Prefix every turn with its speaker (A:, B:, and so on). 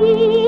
A: You.